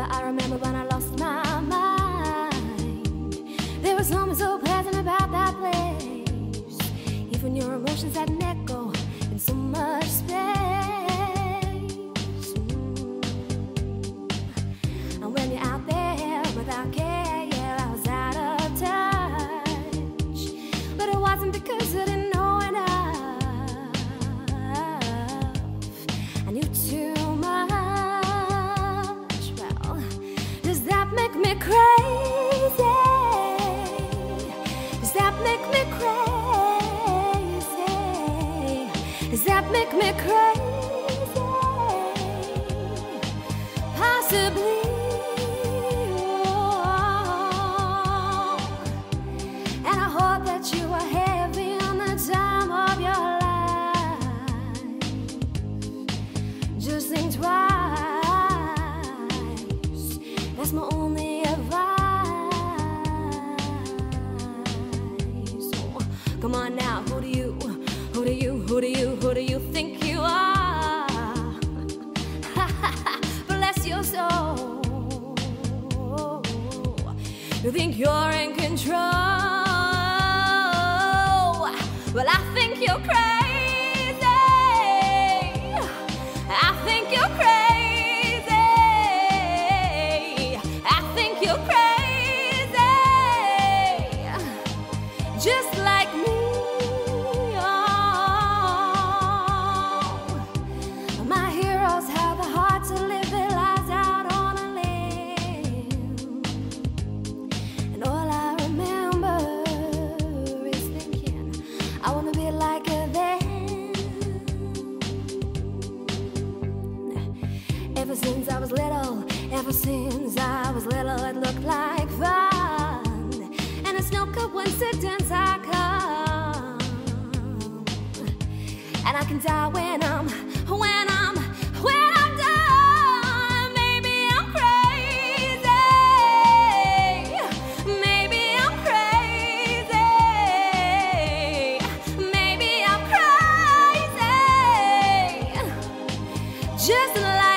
I remember when I lost my mind. There was something so pleasant about that place. Even your emotions had an me crazy? That make me crazy? That make me crazy? Come on now, who do you, who do you, who do you, who do you think you are? Bless your soul. You think you're in control? Well, I think you're crazy. I wanna be like them. Ever since I was little, ever since I was little, it looked like fun. And it's no coincidence I come. And I can die when I'm just like